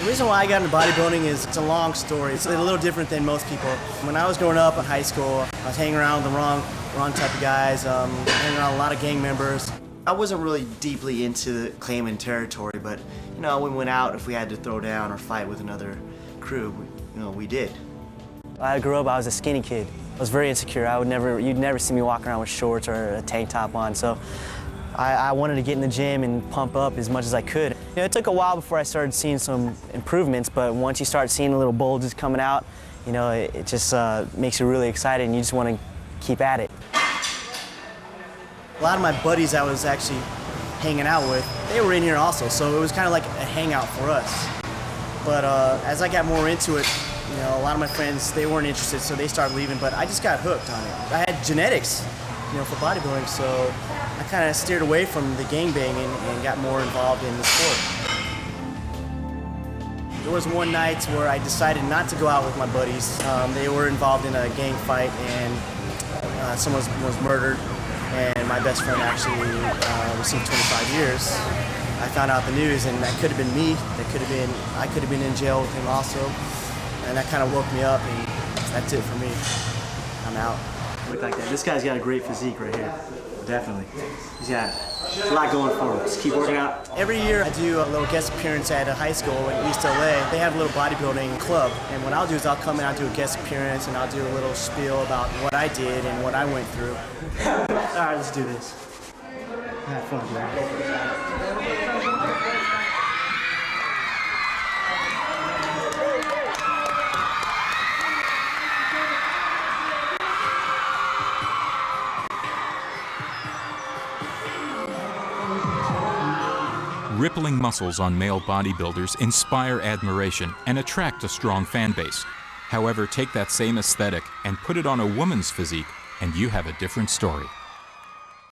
The reason why I got into bodybuilding is it's a long story. It's a little different than most people. When I was growing up in high school, I was hanging around the wrong, wrong type of guys, um, hanging around a lot of gang members. I wasn't really deeply into claiming territory, but you know, when we went out, if we had to throw down or fight with another crew, we, you know, we did. I grew up, I was a skinny kid. I was very insecure. I would never, you'd never see me walking around with shorts or a tank top on. So I, I, wanted to get in the gym and pump up as much as I could. You know, it took a while before I started seeing some improvements, but once you start seeing the little bulges coming out, you know, it, it just uh, makes you really excited and you just want to keep at it. A lot of my buddies I was actually hanging out with, they were in here also, so it was kind of like a hangout for us. But uh, as I got more into it, you know, a lot of my friends, they weren't interested, so they started leaving, but I just got hooked on it. I had genetics, you know, for bodybuilding, so I kind of steered away from the gangbanging and got more involved in the sport. There was one night where I decided not to go out with my buddies. Um, they were involved in a gang fight and uh, someone was, was, murdered and my best friend actually uh, received 25 years. I found out the news and that could have been me. That could have been, I could have been in jail with him also. And that kind of woke me up and that's it for me. I'm out. Look like that. This guy's got a great physique right here. Definitely. He's got a lot going for him. Just keep working out. Every year I do a little guest appearance at a high school in East LA. They have a little bodybuilding club. And what I'll do is I'll come in, I'll do a guest appearance, and I'll do a little spiel about what I did and what I went through. All right, let's do this. Have fun, man. Rippling muscles on male bodybuilders inspire admiration and attract a strong fan base. However, take that same aesthetic and put it on a woman's physique, and you have a different story.